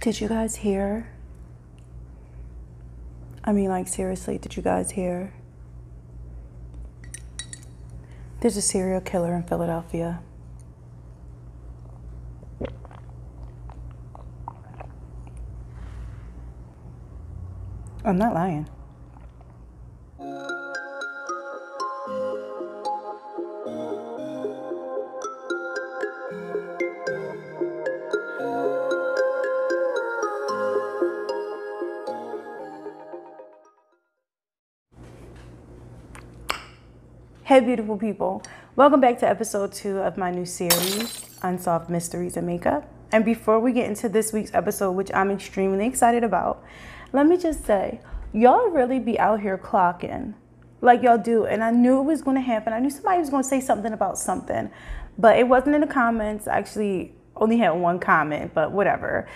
Did you guys hear? I mean, like, seriously, did you guys hear? There's a serial killer in Philadelphia. I'm not lying. Hey, beautiful people. Welcome back to episode two of my new series, Unsolved Mysteries in Makeup. And before we get into this week's episode, which I'm extremely excited about, let me just say, y'all really be out here clocking like y'all do. And I knew it was going to happen. I knew somebody was going to say something about something, but it wasn't in the comments. I actually only had one comment, but whatever.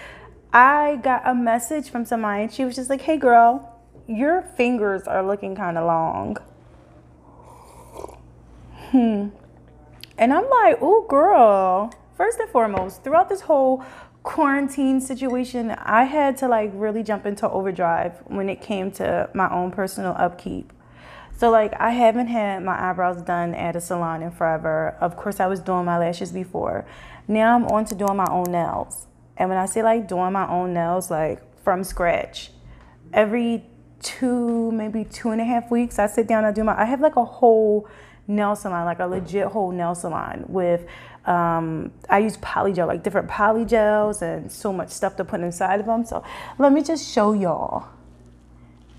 I got a message from somebody, and she was just like, hey, girl, your fingers are looking kind of long. Hmm. And I'm like, oh, girl. First and foremost, throughout this whole quarantine situation, I had to like really jump into overdrive when it came to my own personal upkeep. So like I haven't had my eyebrows done at a salon in forever. Of course, I was doing my lashes before. Now I'm on to doing my own nails. And when I say like doing my own nails, like from scratch, every two, maybe two and a half weeks, I sit down and do my. I have like a whole nail salon, like a legit whole nail salon with, um, I use polygel, like different polygels and so much stuff to put inside of them. So let me just show y'all.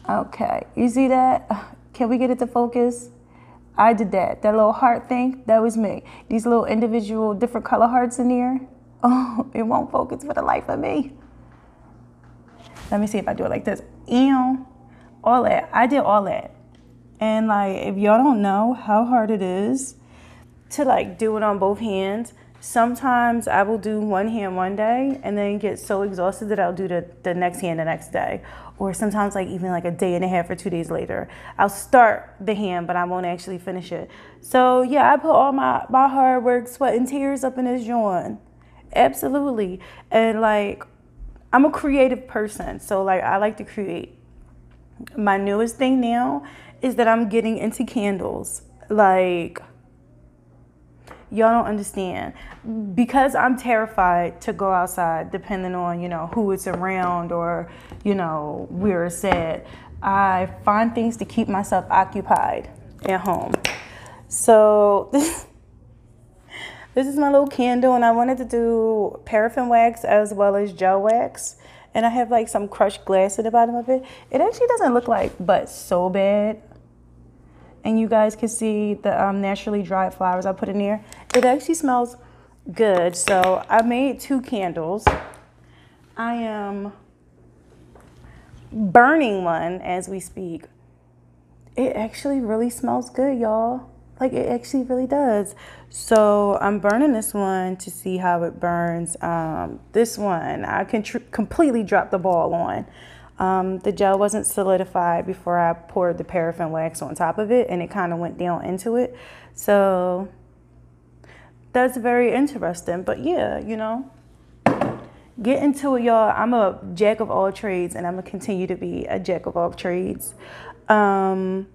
Okay, you see that? Can we get it to focus? I did that. That little heart thing, that was me. These little individual different color hearts in here. Oh, it won't focus for the life of me. Let me see if I do it like this. Ew. All that. I did all that. And like, if y'all don't know how hard it is to like do it on both hands, sometimes I will do one hand one day and then get so exhausted that I'll do the, the next hand the next day. Or sometimes like even like a day and a half or two days later. I'll start the hand, but I won't actually finish it. So yeah, I put all my, my hard work, sweat and tears up in this joint. Absolutely. And like, I'm a creative person. So like, I like to create. My newest thing now is that I'm getting into candles. Like, y'all don't understand. Because I'm terrified to go outside, depending on, you know, who it's around or, you know, where it's at, I find things to keep myself occupied at home. So, this. This is my little candle, and I wanted to do paraffin wax as well as gel wax and I have like some crushed glass at the bottom of it. It actually doesn't look like but so bad. And you guys can see the um, naturally dried flowers I put in there. It actually smells good. So I made two candles. I am burning one as we speak. It actually really smells good, y'all. Like it actually really does. So I'm burning this one to see how it burns. Um, this one I can completely drop the ball on. Um, the gel wasn't solidified before I poured the paraffin wax on top of it and it kind of went down into it. So that's very interesting. But yeah, you know, get into it, y'all. I'm a jack of all trades and I'm going to continue to be a jack of all trades. Um,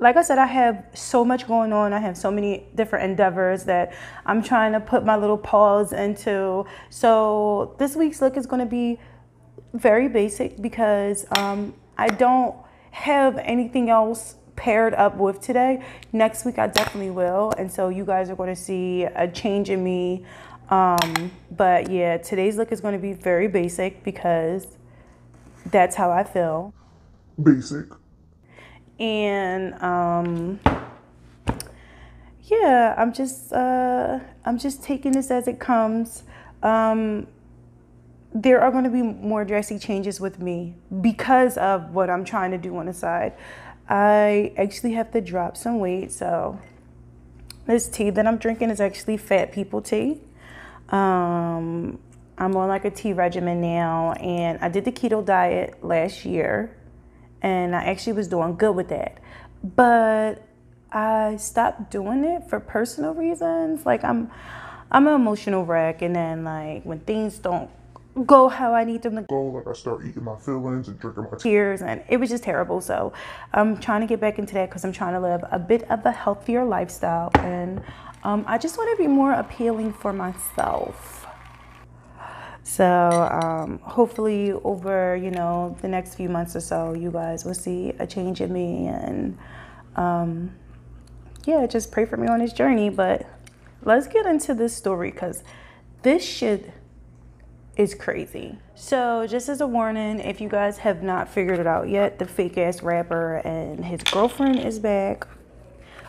like I said, I have so much going on. I have so many different endeavors that I'm trying to put my little paws into. So this week's look is going to be very basic because um, I don't have anything else paired up with today. Next week I definitely will. And so you guys are going to see a change in me. Um, but yeah, today's look is going to be very basic because that's how I feel. Basic and um, yeah, I'm just uh, I'm just taking this as it comes. Um, there are going to be more drastic changes with me because of what I'm trying to do on the side. I actually have to drop some weight, so this tea that I'm drinking is actually fat people tea. Um, I'm on like a tea regimen now, and I did the keto diet last year and I actually was doing good with that. But I stopped doing it for personal reasons. Like I'm I'm an emotional wreck and then like when things don't go how I need them to go. Like I start eating my feelings and drinking my tears, and it was just terrible. So I'm trying to get back into that because I'm trying to live a bit of a healthier lifestyle, and um, I just want to be more appealing for myself. So um, hopefully, over you know the next few months or so, you guys will see a change in me, and um, yeah, just pray for me on this journey. But let's get into this story because this shit is crazy. So, just as a warning, if you guys have not figured it out yet, the fake ass rapper and his girlfriend is back.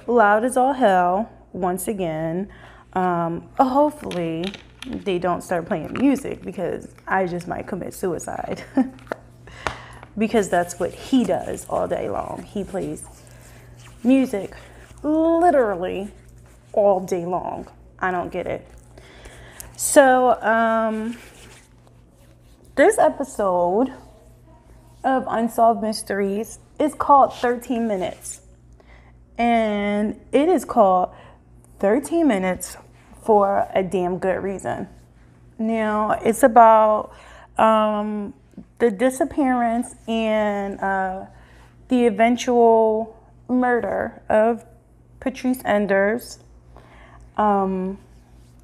Loud as all hell, once again. Um, hopefully, they don't start playing music because I just might commit suicide. because that's what he does all day long. He plays music literally all day long. I don't get it. So, um, this episode of Unsolved Mysteries is called 13 Minutes. And it is called 13 Minutes for a Damn Good Reason. Now, it's about um, the disappearance and uh, the eventual murder of Patrice Endres. Um,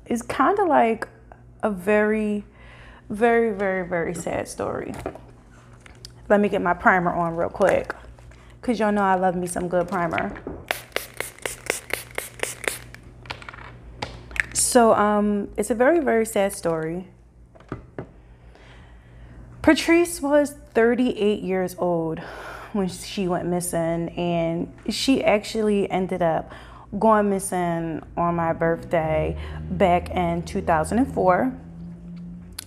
is kind of like a very very, very, very sad story. Let me get my primer on real quick. Because y'all know I love me some good primer. So, um, it's a very, very sad story. Patrice was 38 years old when she went missing, and she actually ended up going missing on my birthday back in 2004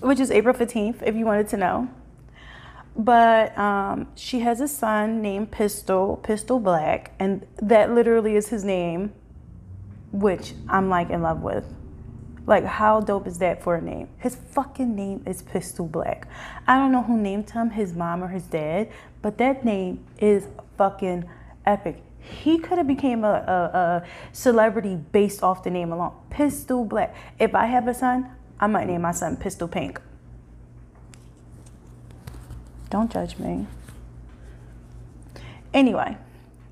which is April 15th, if you wanted to know. But um, she has a son named Pistol, Pistol Black, and that literally is his name, which I'm like in love with. Like, how dope is that for a name? His fucking name is Pistol Black. I don't know who named him, his mom or his dad, but that name is fucking epic. He could have became a, a, a celebrity based off the name alone. Pistol Black. If I have a son, I might name my son Pistol Pink. Don't judge me. Anyway,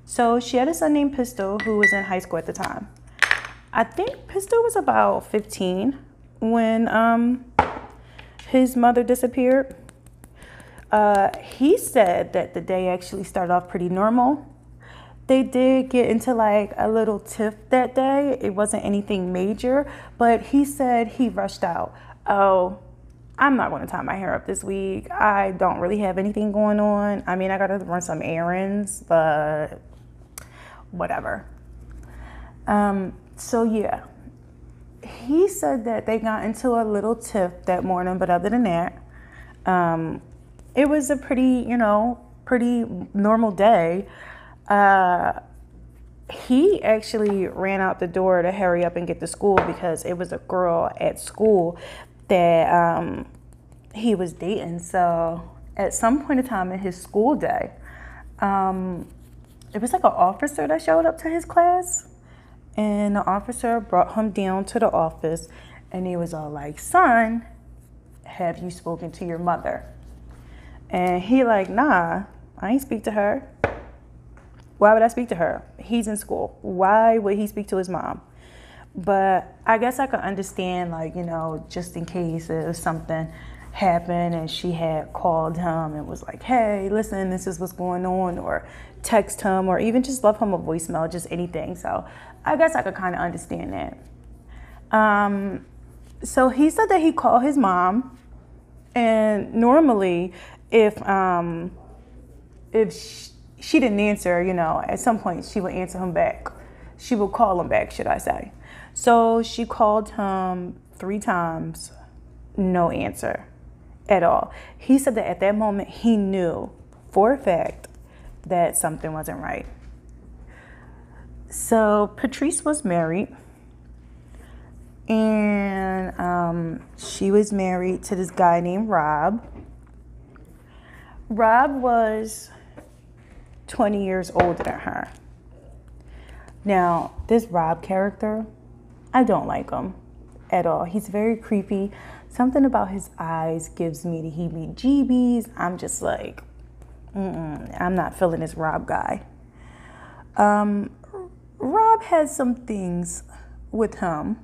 so she had a son named Pistol who was in high school at the time. I think Pistol was about 15 when um, his mother disappeared. Uh, he said that the day actually started off pretty normal they did get into like a little tiff that day. It wasn't anything major, but he said he rushed out. Oh, I'm not going to tie my hair up this week. I don't really have anything going on. I mean, I got to run some errands, but whatever. Um, so yeah, he said that they got into a little tiff that morning, but other than that, um, it was a pretty, you know, pretty normal day. Uh, he actually ran out the door to hurry up and get to school because it was a girl at school that um, he was dating. So at some point in time in his school day, um, it was like an officer that showed up to his class, and the officer brought him down to the office, and he was all like, "Son, have you spoken to your mother?" And he like, "Nah, I ain't speak to her." Why would I speak to her? He's in school. Why would he speak to his mom? But I guess I could understand, like, you know, just in case if something happened and she had called him and was like, hey, listen, this is what's going on, or text him, or even just left him a voicemail, just anything. So I guess I could kind of understand that. Um, so he said that he called his mom, and normally, if um, if she, she didn't answer, you know, at some point she would answer him back. She would call him back, should I say. So she called him three times, no answer at all. He said that at that moment he knew for a fact that something wasn't right. So Patrice was married, and um, she was married to this guy named Rob. Rob was 20 years older than her. Now, this Rob character, I don't like him. at all. He's very creepy. Something about his eyes gives me the heebie jeebies. I'm just like, I'm not feeling this Rob guy. Um, Rob has some things with him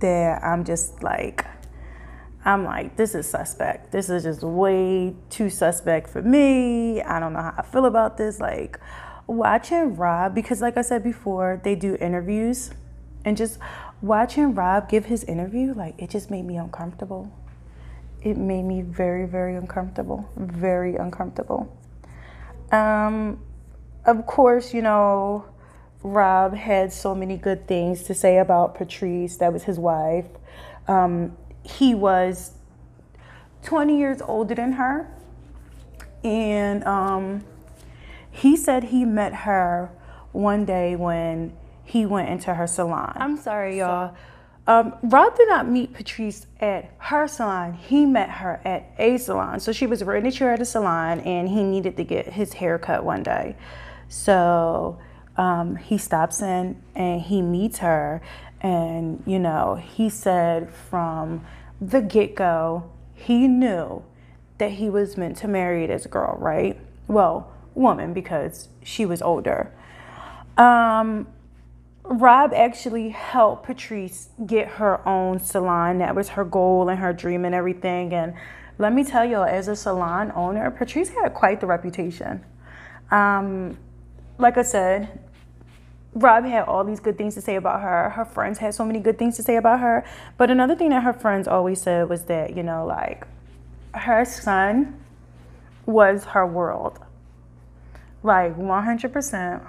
that I'm just like, I'm like, this is suspect. This is just way too suspect for me. I don't know how I feel about this. Like, watching Rob, because like I said before, they do interviews, and just watching Rob give his interview, like, it just made me uncomfortable. It made me very, very uncomfortable. Very uncomfortable. Um, of course, you know, Rob had so many good things to say about Patrice, that was his wife. Um, he was 20 years older than her. And um, he said he met her one day when he went into her salon. I'm sorry, y'all. Um, Rob did not meet Patrice at her salon. He met her at a salon. So she was renting a chair at a salon and he needed to get his hair cut one day. So um, he stops in and he meets her. And, you know, he said from the get go, he knew that he was meant to marry this girl, right? Well, woman, because she was older. Um, Rob actually helped Patrice get her own salon. That was her goal and her dream and everything. And let me tell you, as a salon owner, Patrice had quite the reputation. Um, like I said, Rob had all these good things to say about her. Her friends had so many good things to say about her. But another thing that her friends always said was that, you know, like her son was her world. Like 100%,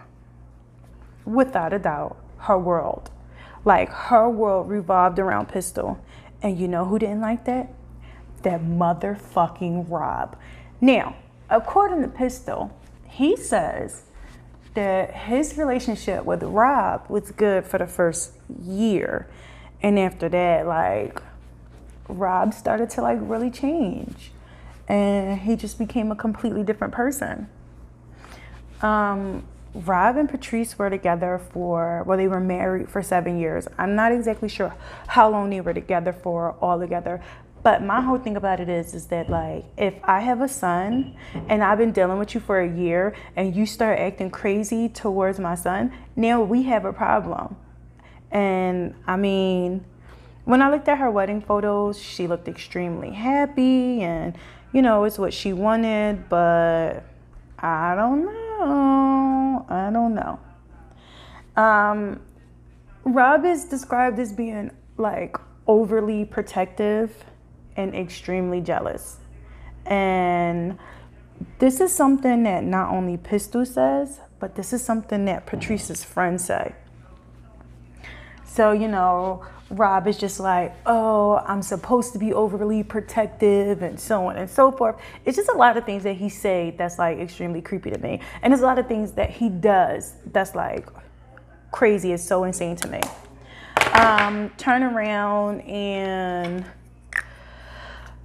without a doubt, her world. Like her world revolved around Pistol. And you know who didn't like that? That motherfucking Rob. Now, according to Pistol, he says that his relationship with Rob was good for the first year. And after that, like, Rob started to like really change. And he just became a completely different person. Um, Rob and Patrice were together for, well, they were married for seven years. I'm not exactly sure how long they were together for all together, but my whole thing about it is, is that like, if I have a son and I've been dealing with you for a year and you start acting crazy towards my son, now we have a problem. And I mean, when I looked at her wedding photos, she looked extremely happy and, you know, it's what she wanted, but I don't know. I don't know. Um, Rob is described as being like overly protective and extremely jealous. And this is something that not only Pistol says, but this is something that Patrice's friends say. So, you know, Rob is just like, oh, I'm supposed to be overly protective and so on and so forth. It's just a lot of things that he say that's like extremely creepy to me. And there's a lot of things that he does that's like crazy. It's so insane to me. Um, turn around and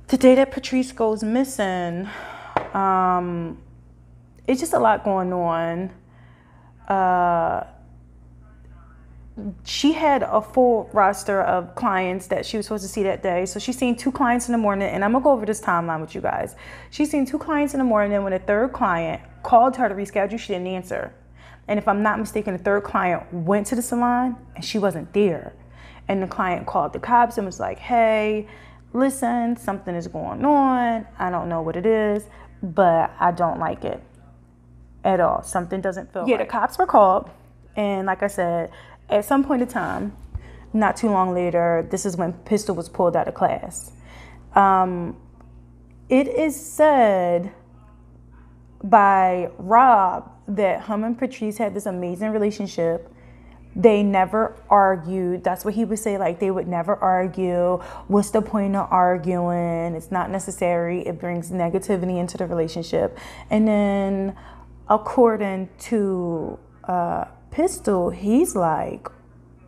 the day that Patrice goes missing, um, it's just a lot going on. Uh, she had a full roster of clients that she was supposed to see that day. So she's seen two clients in the morning, and I'm gonna go over this timeline with you guys. She's seen two clients in the morning, and when a third client called her to reschedule, she didn't answer. And if I'm not mistaken, the third client went to the salon and she wasn't there. And the client called the cops and was like, hey, listen, something is going on. I don't know what it is, but I don't like it at all. Something doesn't feel yeah, right. the cops were called. And like I said, at some point in time, not too long later, this is when Pistol was pulled out of class. Um, it is said by Rob that him and Patrice had this amazing relationship they never argued. That's what he would say. Like they would never argue. What's the point of arguing? It's not necessary. It brings negativity into the relationship. And then, according to uh, Pistol, he's like,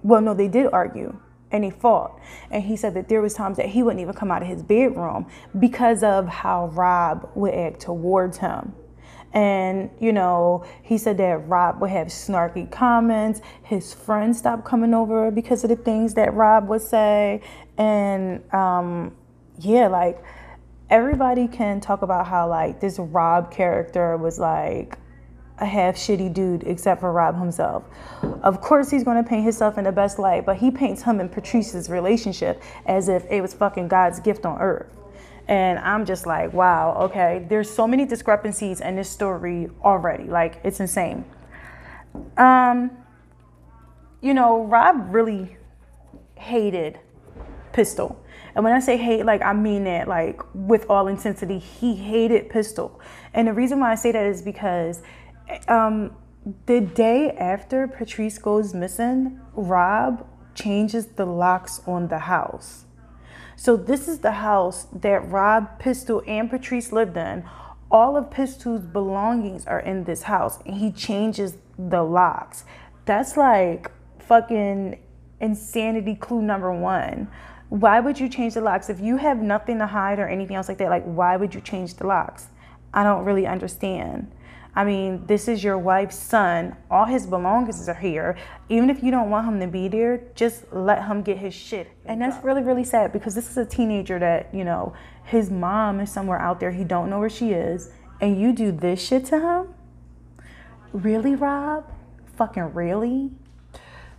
well, no, they did argue and he fought. And he said that there was times that he wouldn't even come out of his bedroom because of how Rob would act towards him. And, you know, he said that Rob would have snarky comments. His friends stopped coming over because of the things that Rob would say. And, um, yeah, like, everybody can talk about how, like, this Rob character was like, a half shitty dude except for Rob himself. Of course, he's going to paint himself in the best light, but he paints him and Patrice's relationship as if it was fucking God's gift on earth. And I'm just like, wow, okay, there's so many discrepancies in this story already. Like, it's insane. Um, you know, Rob really hated Pistol. And when I say hate, like I mean it like with all intensity. He hated Pistol. And the reason why I say that is because um, the day after Patrice goes missing, Rob changes the locks on the house. So this is the house that Rob Pistol and Patrice lived in. All of Pistol's belongings are in this house, and he changes the locks. That's like fucking insanity clue number one. Why would you change the locks if you have nothing to hide or anything else like that? Like, why would you change the locks? I don't really understand. I mean, this is your wife's son. All his belongings are here. Even if you don't want him to be there, just let him get his shit. And that's really, really sad because this is a teenager that, you know, his mom is somewhere out there. He don't know where she is. And you do this shit to him? Really, Rob? Fucking really?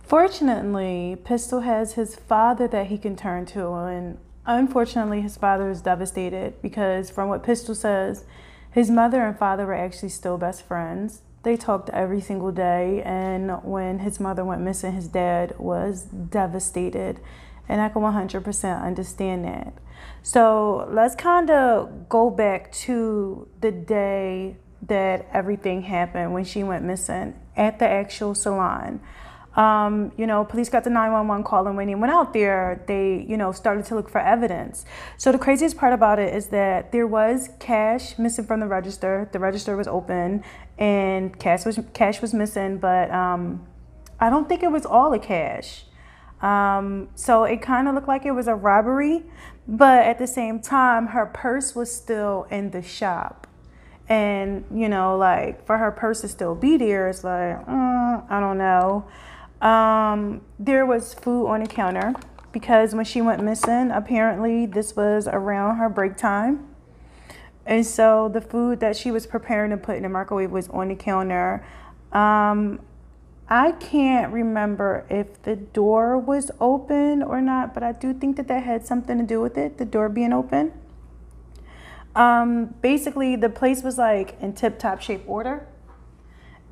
Fortunately, Pistol has his father that he can turn to. And unfortunately, his father is devastated because, from what Pistol says, his mother and father were actually still best friends. They talked every single day, and when his mother went missing, his dad was devastated. And I can 100% understand that. So let's kind of go back to the day that everything happened when she went missing at the actual salon. Um, you know, police got the 911 call, and when they went out there, they, you know, started to look for evidence. So the craziest part about it is that there was cash missing from the register. The register was open, and cash was cash was missing, but um, I don't think it was all the cash. Um, so it kind of looked like it was a robbery, but at the same time, her purse was still in the shop. And, you know, like for her purse to still be there, it's like, mm, I don't know. Um, there was food on the counter because when she went missing, apparently this was around her break time. And so the food that she was preparing to put in the microwave was on the counter. Um, I can't remember if the door was open or not, but I do think that that had something to do with it, the door being open. Um, basically, the place was like in tip top shape order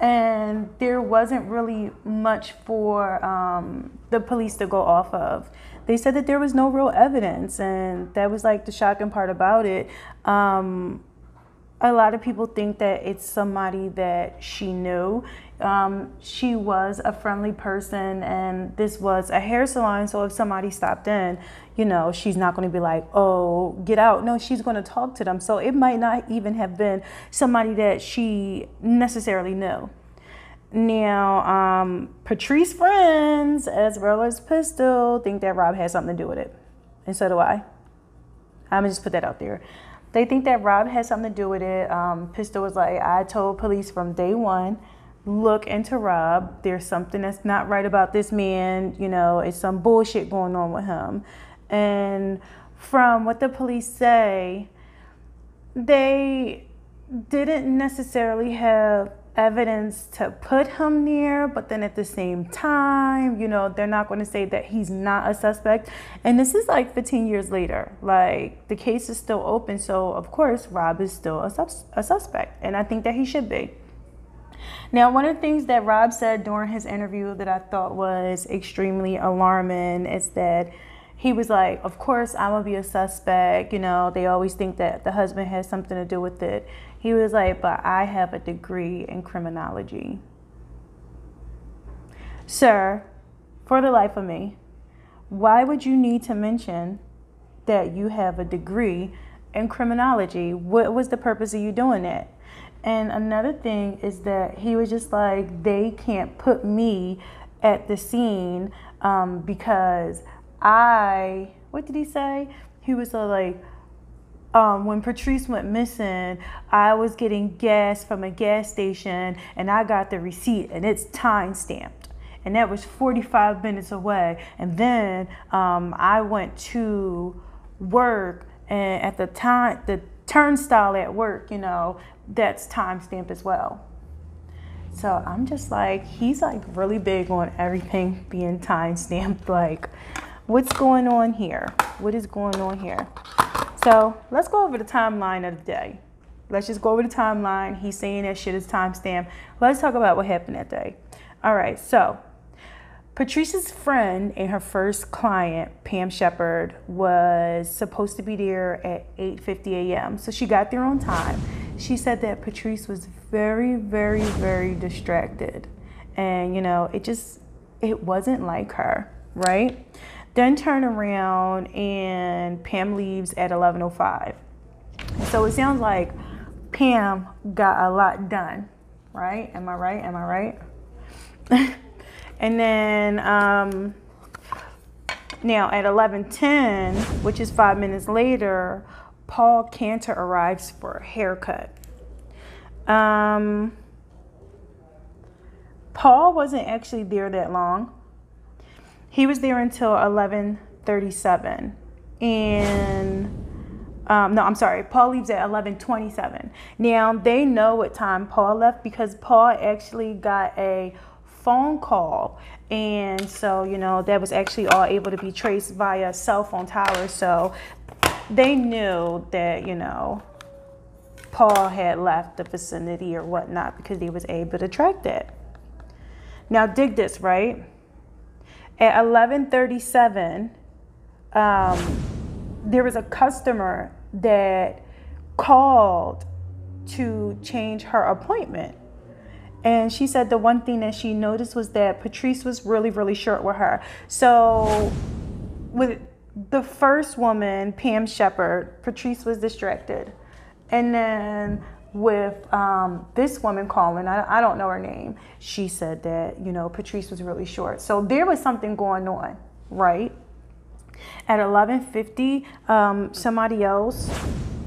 and there wasn't really much for um, the police to go off of. They said that there was no real evidence, and that was like the shocking part about it. Um, a lot of people think that it's somebody that she knew. Um, she was a friendly person, and this was a hair salon. So if somebody stopped in, you know, she's not going to be like, "Oh, get out." No, she's going to talk to them. So it might not even have been somebody that she necessarily knew. Now, um, Patrice friends, as well as Pistol, think that Rob has something to do with it, and so do I. I'm gonna just put that out there. They think that Rob has something to do with it. Um, Pistol was like, I told police from day one, look into Rob. There's something that's not right about this man. You know, it's some bullshit going on with him. And from what the police say, they didn't necessarily have evidence to put him near, but then at the same time, you know, they're not going to say that he's not a suspect. And this is like 15 years later. Like the case is still open, so of course Rob is still a, sus- a suspect, and I think that he should be. Now, one of the things that Rob said during his interview that I thought was extremely alarming is that he was like, Of course, I'm gonna be a suspect. You know, they always think that the husband has something to do with it. He was like, But I have a degree in criminology. Sir, for the life of me, why would you need to mention that you have a degree in criminology? What was the purpose of you doing that? And another thing is that he was just like, they can't put me at the scene um, because I, what did he say? He was uh, like, um, when Patrice went missing, I was getting gas from a gas station and I got the receipt and it's time stamped. And that was 45 minutes away. And then um, I went to work and at the time, the turnstile at work, you know, that's time stamped as well. So I'm just like, he's like really big on everything being time stamped. Like, what's going on here? What is going on here? So let's go over the timeline of the day. Let's just go over the timeline. He's saying that shit is time stamped. Let's talk about what happened that day. All right, so Patrice's friend and her first client, Pam Shepard, was supposed to be there at 8:50 a.m. So she got there on time. She said that Patrice was very, very, very distracted. And you know, it just it wasn't like her, right? Then turn around and Pam leaves at 11:05. So it sounds like Pam got a lot done, right? Am I right? Am I right? And then um, now at 11:10, which is five minutes later, Paul Cantor arrives for a haircut. Um, Paul wasn't actually there that long. He was there until 11:37, and um, no, I'm sorry. Paul leaves at 11:27. Now they know what time Paul left because Paul actually got a phone call. And so, you know, that was actually all able to be traced via cell phone towers. So they knew that, you know, Paul had left the vicinity or whatnot because he was able to track that. Now dig this, right? At 1137, um, there was a customer that called to change her appointment. And she said the one thing that she noticed was that Patrice was really, really short with her. So, with the first woman, Pam Shepard, Patrice was distracted. And then with um, this woman calling, I, I don't know her name, she said that, you know, Patrice was really short. So there was something going on, right? At 11:50, um, somebody else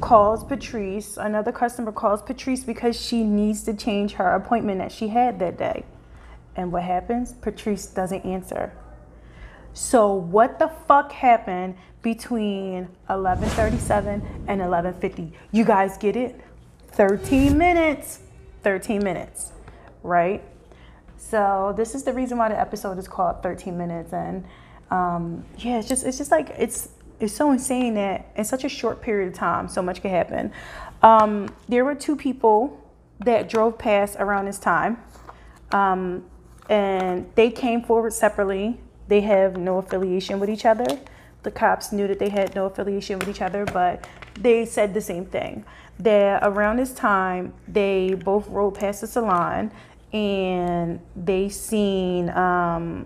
calls Patrice, another customer calls Patrice because she needs to change her appointment that she had that day. And what happens? Patrice doesn't answer. So what the fuck happened between 11:37 and 11:50? You guys get it? 13 minutes. 13 minutes, right? So this is the reason why the episode is called 13 minutes and um, yeah, it's just it's just like it's it's so insane that in such a short period of time, so much could happen. Um, there were two people that drove past around this time, um, and they came forward separately. They have no affiliation with each other. The cops knew that they had no affiliation with each other, but they said the same thing. That around this time, they both rode past the salon and they seen um,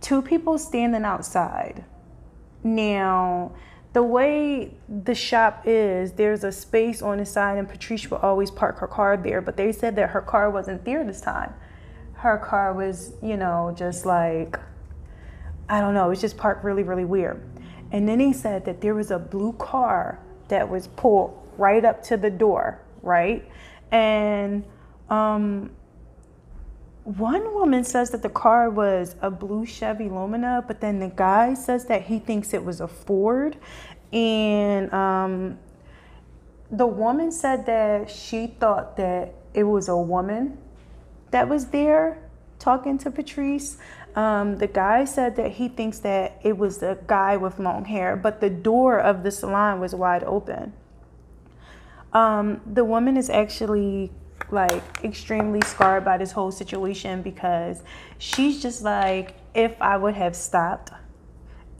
two people standing outside now, the way the shop is, there's a space on the side, and Patrice will always park her car there. But they said that her car wasn't there this time. Her car was, you know, just like, I don't know, it was just parked really, really weird. And then he said that there was a blue car that was pulled right up to the door, right? And um, one woman says that the car was a blue Chevy Lumina, but then the guy says that he thinks it was a Ford. And um, the woman said that she thought that it was a woman that was there talking to Patrice. Um, the guy said that he thinks that it was the guy with long hair, but the door of the salon was wide open. Um, the woman is actually like extremely scarred by this whole situation because she's just like, if I would have stopped,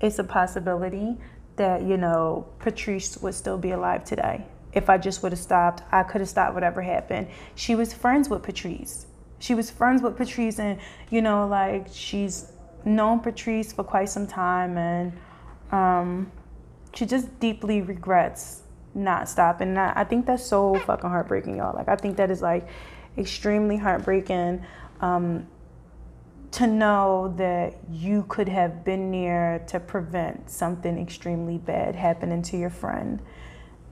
it's a possibility that, you know, Patrice would still be alive today. If I just would have stopped, I could have stopped whatever happened. She was friends with Patrice. She was friends with Patrice, and, you know, like she's known Patrice for quite some time, and um, she just deeply regrets not stopping. And I, I think that's so fucking heartbreaking, y'all. Like I think that is like extremely heartbreaking um, to know that you could have been there to prevent something extremely bad happening to your friend.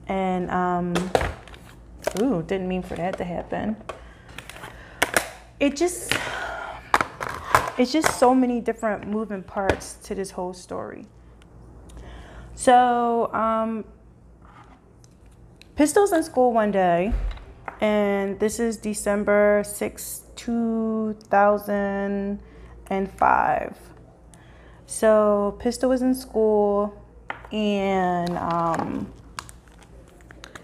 And, um, ooh, didn't mean for that to happen. It just, it's just so many different moving parts to this whole story. So, um, Pistol's in school one day, and this is December 6, 2005. So, Pistol was in school, and um,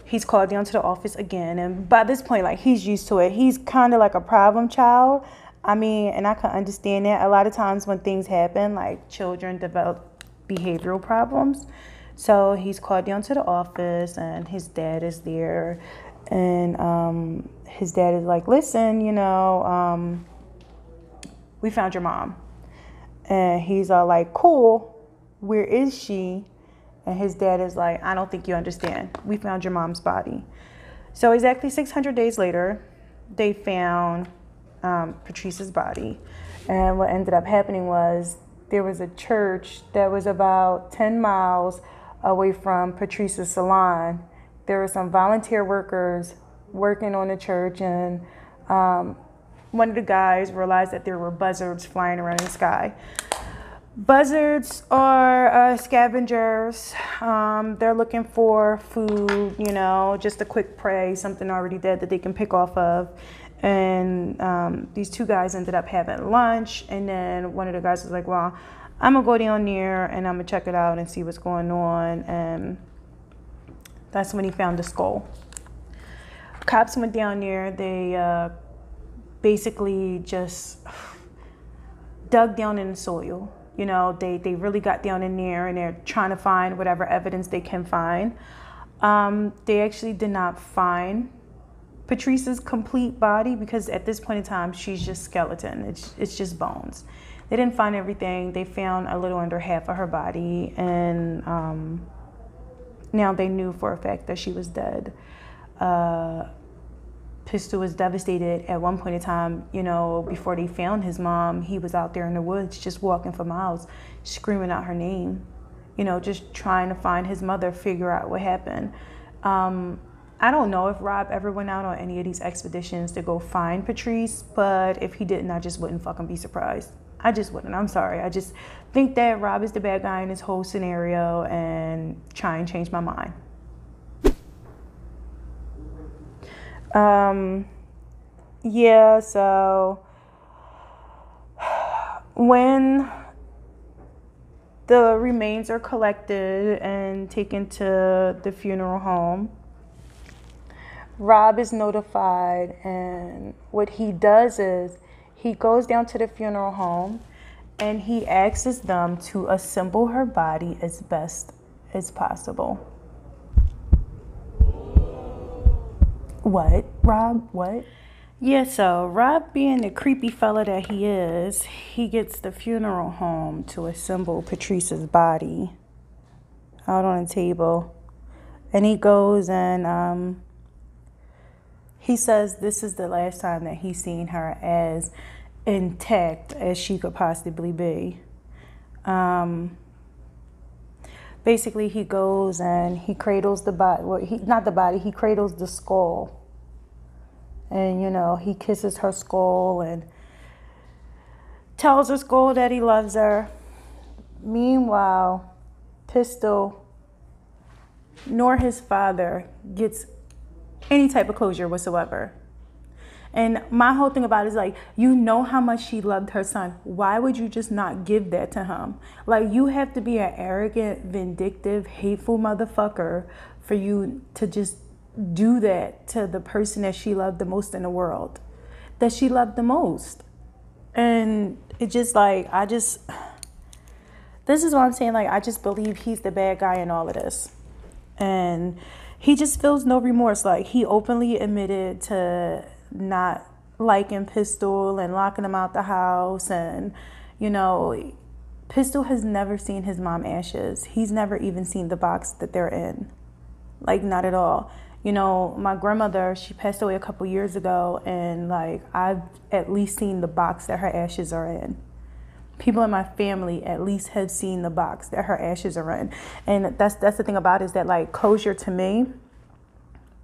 he's called down to the office again. And by this point, like, he's used to it. He's kind of like a problem child. I mean, and I can understand that. A lot of times when things happen, like, children develop behavioral problems. So he's called down to the office, and his dad is there. And um, his dad is like, Listen, you know, um, we found your mom. And he's all like, Cool, where is she? And his dad is like, I don't think you understand. We found your mom's body. So, exactly 600 days later, they found um, Patrice's body. And what ended up happening was there was a church that was about 10 miles away from Patrice's salon. There were some volunteer workers working on the church, and um, one of the guys realized that there were buzzards flying around in the sky. Buzzards are uh, scavengers. Um, they're looking for food, you know, just a quick prey, something already dead that they can pick off of. And um, these two guys ended up having lunch, and then one of the guys was like, "Well, I'm gonna go down there and I'm gonna check it out and see what's going on." And that's when he found the skull. Cops went down there. They uh, basically just dug down in the soil. You know, they they really got down in there and they're trying to find whatever evidence they can find. Um, they actually did not find Patrice's complete body because at this point in time she's just skeleton. It's it's just bones. They didn't find everything. They found a little under half of her body, and um, now they knew for a fact that she was dead. Uh, Pistol was devastated at one point in time. You know, before they found his mom, he was out there in the woods just walking for miles, screaming out her name. You know, just trying to find his mother, figure out what happened. Um, I don't know if Rob ever went out on any of these expeditions to go find Patrice, but if he didn't, I just wouldn't fucking be surprised. I just wouldn't. I'm sorry. I just think that Rob is the bad guy in this whole scenario and try and change my mind. Um, yeah, so when the remains are collected and taken to the funeral home, Rob is notified, and what he does is he goes down to the funeral home and he asks them to assemble her body as best as possible. What, Rob? What? Yeah, so Rob, being the creepy fella that he is, he gets the funeral home to assemble Patrice's body out on a table. And he goes and um, he says this is the last time that he's seen her as intact as she could possibly be. Um, basically, he goes and he cradles the body. Well, he not the body. He cradles the skull, and you know he kisses her skull and tells her skull that he loves her. Meanwhile, Pistol nor his father gets any type of closure whatsoever. And my whole thing about it is like, you know how much she loved her son. Why would you just not give that to him? Like, you have to be an arrogant, vindictive, hateful motherfucker for you to just do that to the person that she loved the most in the world, that she loved the most. And it just like, I just, this is what I'm saying. Like, I just believe he's the bad guy in all of this. And he just feels no remorse. Like, he openly admitted to not liking Pistol and locking him out the house. And, you know, Pistol has never seen his mom ashes. He's never even seen the box that they're in. Like, not at all. You know, my grandmother, she passed away a couple years ago, and like, I've at least seen the box that her ashes are in. People in my family at least have seen the box that her ashes are in. And that's that's the thing about it is that like closure to me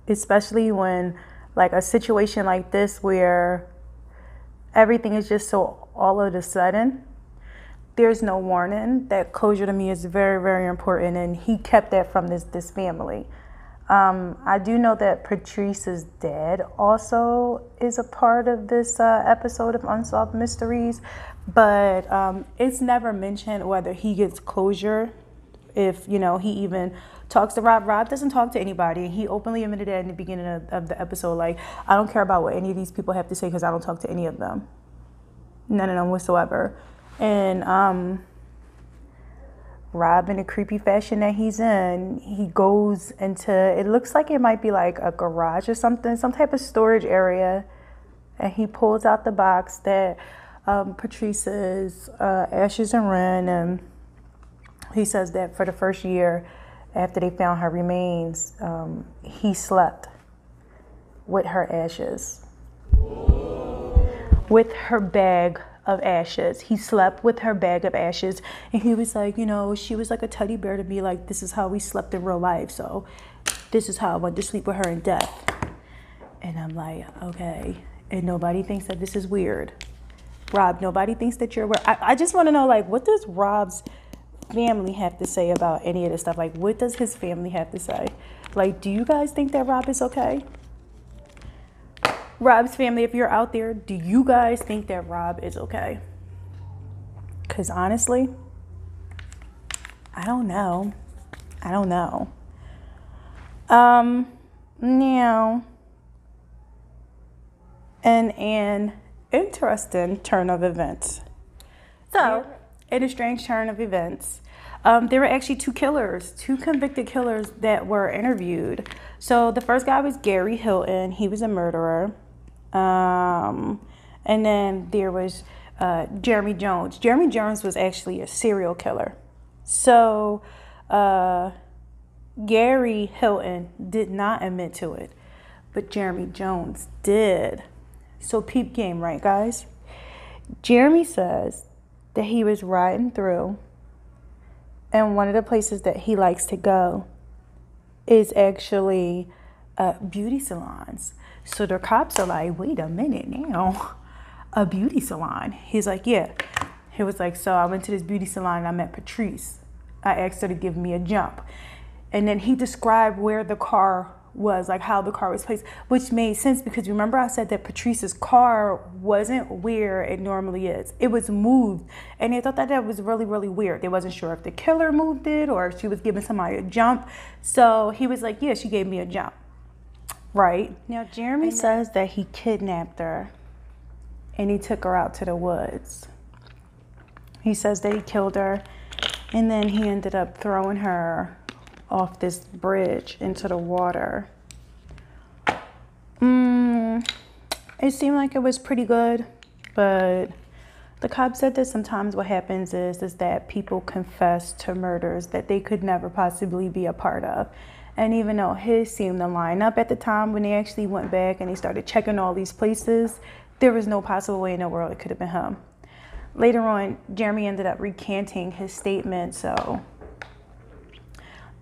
especially when like a situation like this where everything is just so all of a sudden there's no warning that closure to me is very very important and he kept that from this this family um, i do know that patrice's dad also is a part of this uh, episode of unsolved mysteries but um, it's never mentioned whether he gets closure if you know he even talks to Rob. Rob doesn't talk to anybody. He openly admitted that in the beginning of, of the episode. Like, I don't care about what any of these people have to say because I don't talk to any of them. None of them whatsoever. And um, Rob, in a creepy fashion that he's in, he goes into it looks like it might be like a garage or something, some type of storage area. And he pulls out the box that um, Patrice's uh, ashes and Ren, and he says that for the first year after they found her remains, um, he slept with her ashes, with her bag of ashes. He slept with her bag of ashes, and he was like, you know, she was like a teddy bear to me. Like this is how we slept in real life, so this is how I went to sleep with her in death. And I'm like, okay. And nobody thinks that this is weird. Rob, nobody thinks that you're weird. I, I just want to know, like, what does Rob's family have to say about any of this stuff? Like, what does his family have to say? Like, do you guys think that Rob is okay? Rob's family, if you're out there, do you guys think that Rob is okay? Because honestly, I don't know. I don't know. Um, now, and an interesting turn of events. So, in a strange turn of events, um, there were actually two killers, two convicted killers that were interviewed. So the first guy was Gary Hilton. He was a murderer. Um, and then there was uh, Jeremy Jones. Jeremy Jones was actually a serial killer. So uh, Gary Hilton did not admit to it, but Jeremy Jones did. So peep game, right, guys? Jeremy says that he was riding through, and one of the places that he likes to go is actually uh, beauty salons. So the cops are like, wait a minute now, a beauty salon. He's like, yeah. He was like, so I went to this beauty salon and I met Patrice. I asked her to give me a jump. And then he described where the car was, like how the car was placed, which made sense because remember I said that Patrice's car wasn't where it normally is. It was moved. And they thought that that was really, really weird. They wasn't sure if the killer moved it or if she was giving somebody a jump. So he was like, yeah, she gave me a jump. Right. Now, Jeremy says that he kidnapped her and he took her out to the woods. He says that he killed her and then he ended up throwing her off this bridge into the water. Mm, it seemed like it was pretty good, but the cop said that sometimes what happens is is that people confess to murders that they could never possibly be a part of. And even though his seemed to line up at the time when they actually went back and they started checking all these places, there was no possible way in the world it could have been him. Later on, Jeremy ended up recanting his statement, so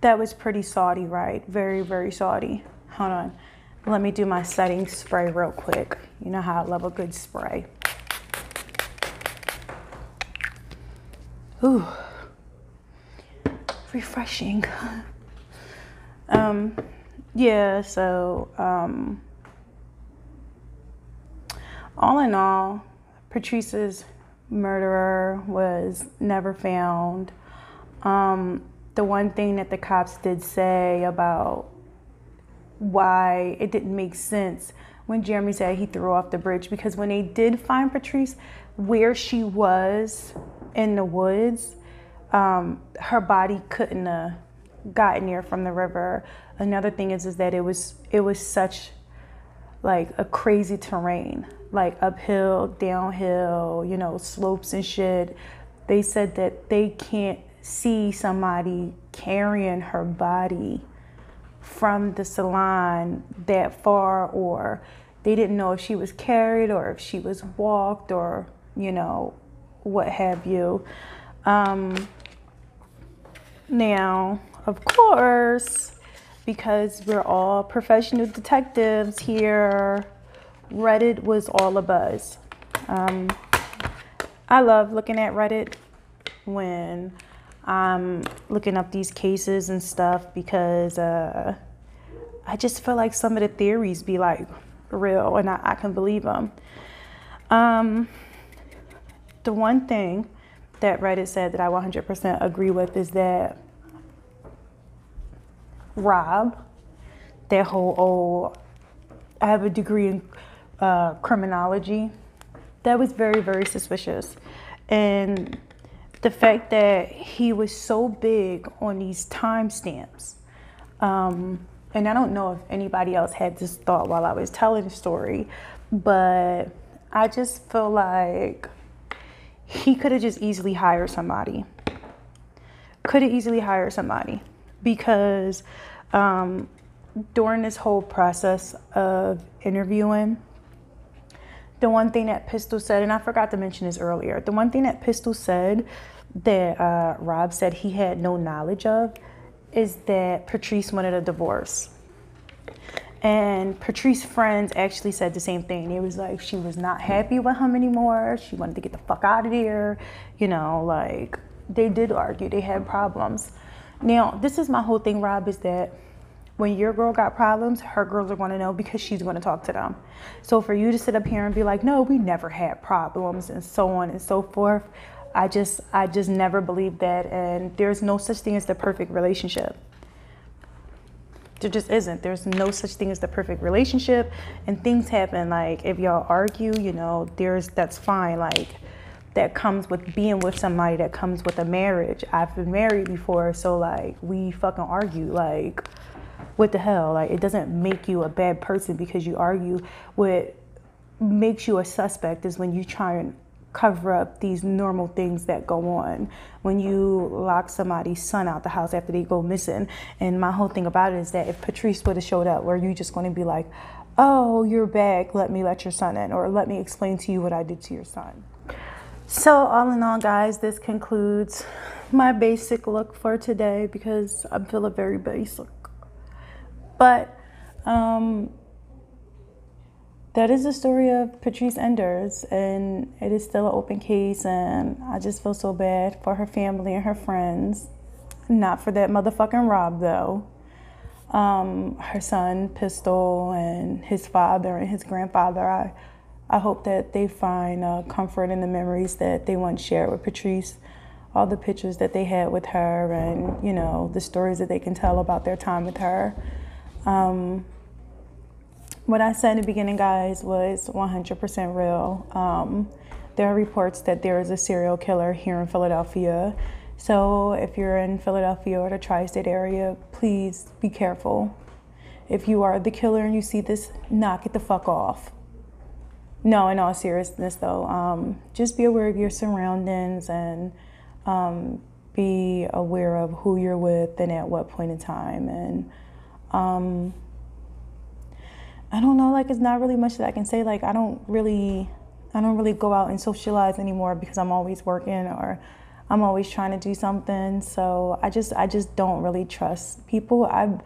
that was pretty salty, right? Very, very salty. Hold on. Let me do my setting spray real quick. You know how I love a good spray. Ooh, refreshing. Um, yeah, so um, all in all, Patrice's murderer was never found. Um, the one thing that the cops did say about why it didn't make sense when Jeremy said he threw off the bridge because when they did find Patrice where she was in the woods, um, her body couldn't have gotten near from the river. Another thing is is that it was it was such like a crazy terrain, like uphill, downhill, you know, slopes and shit. They said that they can't see somebody carrying her body from the salon that far or they didn't know if she was carried or if she was walked or you know what have you um, now of course, because we're all professional detectives here, Reddit was all a buzz. Um, I love looking at Reddit when I'm looking up these cases and stuff because uh, I just feel like some of the theories be like real and I, I can believe them. Um, the one thing that Reddit said that I 100% agree with is that Rob, that whole old, I have a degree in uh, criminology, that was very, very suspicious. And the fact that he was so big on these timestamps, um, and I don't know if anybody else had this thought while I was telling the story, but I just feel like he could have just easily hired somebody. Could have easily hired somebody because um, during this whole process of interviewing, the one thing that Pistol said, and I forgot to mention this earlier, the one thing that Pistol said that uh, Rob said he had no knowledge of is that Patrice wanted a divorce. And Patrice's friends actually said the same thing. It was like she was not happy with him anymore. She wanted to get the fuck out of there. You know, like they did argue, they had problems. Now, this is my whole thing, Rob, is that when your girl got problems, her girls are going to know because she's going to talk to them. So for you to sit up here and be like, "No, we never had problems," and so on and so forth, I just I just never believed that and there's no such thing as the perfect relationship. There just isn't. There's no such thing as the perfect relationship and things happen like if y'all argue, you know, there's that's fine like that comes with being with somebody that comes with a marriage. I've been married before, so like we fucking argue like what the hell? Like it doesn't make you a bad person because you argue. What makes you a suspect is when you try and cover up these normal things that go on when you lock somebody's son out the house after they go missing. And my whole thing about it is that if Patrice would have showed up, were you just going to be like, oh, you're back, let me let your son in, or let me explain to you what I did to your son? So, all in all, guys, this concludes my basic look for today because I'm feeling very basic. But, um, that is the story of Patrice Endres, and it is still an open case. And I just feel so bad for her family and her friends. Not for that motherfucking Rob, though. Um, her son, Pistol, and his father and his grandfather. I, I hope that they find uh, comfort in the memories that they once shared with Patrice. All the pictures that they had with her, and you know the stories that they can tell about their time with her. Um, what I said in the beginning, guys, was 100% real. Um, there are reports that there is a serial killer here in Philadelphia. So if you're in Philadelphia or the tri state area, please be careful. If you are the killer and you see this, knock it the fuck off. No, in all seriousness, though, um, just be aware of your surroundings and um, be aware of who you're with and at what point in time. And um, I don't know, like it's not really much that I can say. Like I don't really I don't really go out and socialize anymore because I'm always working or I'm always trying to do something. So I just I just don't really trust people. I've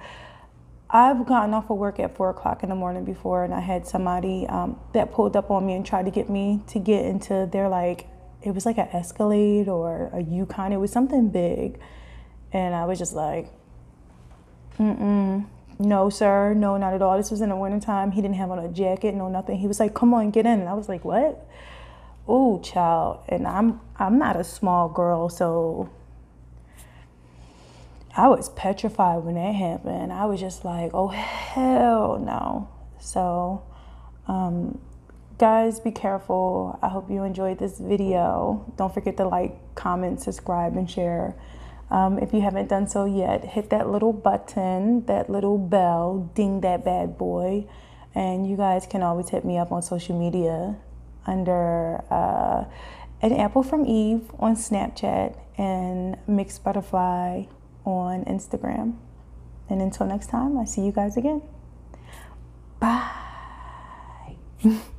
I've gotten off of work at four o'clock in the morning before, and I had somebody um, that pulled up on me and tried to get me to get into their like it was like an Escalade or a Yukon. It was something big, and I was just like, mm mm no, sir, no, not at all. This was in the wintertime. He didn't have on a jacket, no nothing. He was like, come on, get in. And I was like, what? Oh, child. And I'm I'm not a small girl, so I was petrified when that happened. I was just like, oh hell no. So um, guys, be careful. I hope you enjoyed this video. Don't forget to like, comment, subscribe, and share. Um, if you haven't done so yet, hit that little button, that little bell, ding that bad boy. And you guys can always hit me up on social media under uh, an apple from Eve on Snapchat and Mixed Butterfly on Instagram. And until next time, I see you guys again. Bye.